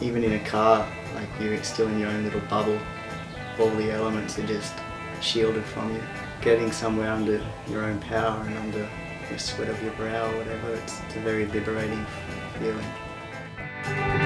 Even in a car, like you're still in your own little bubble. All the elements are just shielded from you. Getting somewhere under your own power and under the sweat of your brow or whatever, it's, it's a very liberating feeling.